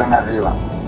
Dengan.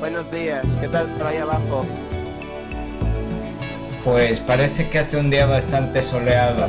Buenos días, ¿qué tal por ahí abajo? Pues parece que hace un día bastante soleado.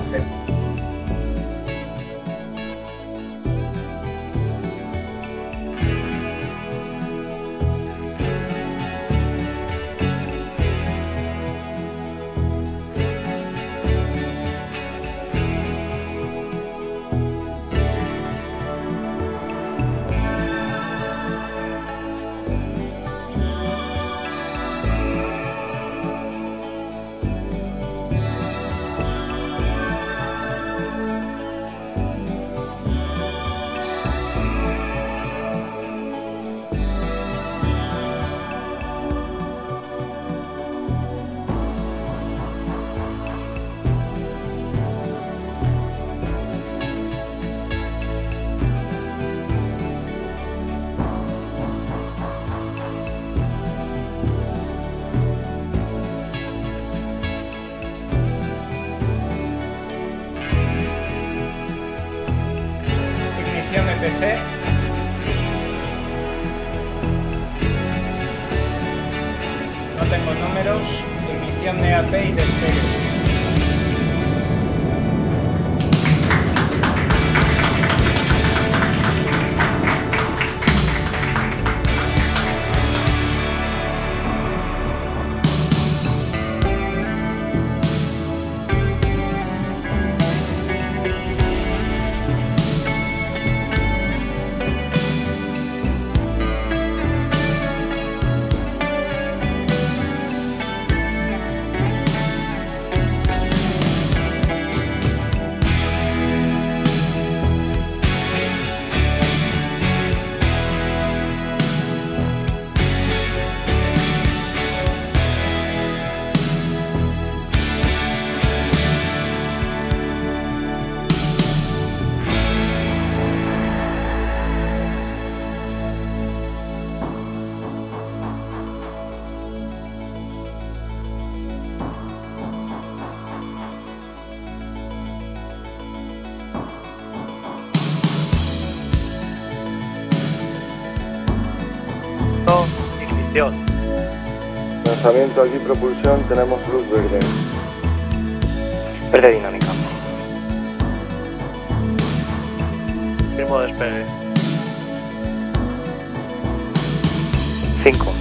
No tengo números. Ignición de AP y de estéreo. Lanzamiento aquí, propulsión, tenemos luz verde. Verde dinámica. Firmo despegue. 5,